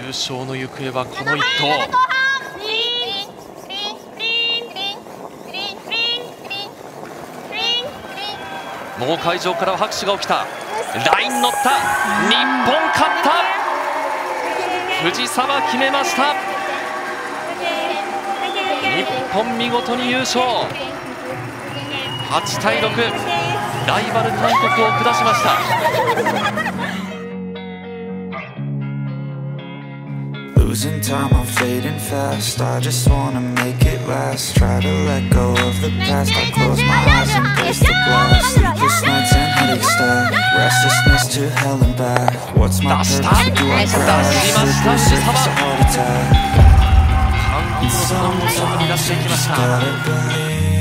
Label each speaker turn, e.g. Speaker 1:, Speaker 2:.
Speaker 1: 優勝の行方はこの一投。もう会場から拍手が起きた。ライン乗った。日本勝った。藤沢決めました。日本見事に優勝。8対6ライバル韓国を下しました。
Speaker 2: Losing time, I'm fading fast. I just wanna make it last. Try to let go of the past. I close my eyes and face the glass. Sleepless nights and headache stack Restlessness to hell and back. What's my purpose, do I crash? Sleepless a heart attack.
Speaker 1: And sometimes you just
Speaker 2: gotta believe